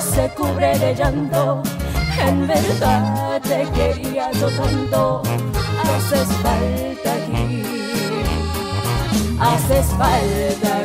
se cubre de llanto. En verdad te quería yo tanto, haces falta aquí, haces falta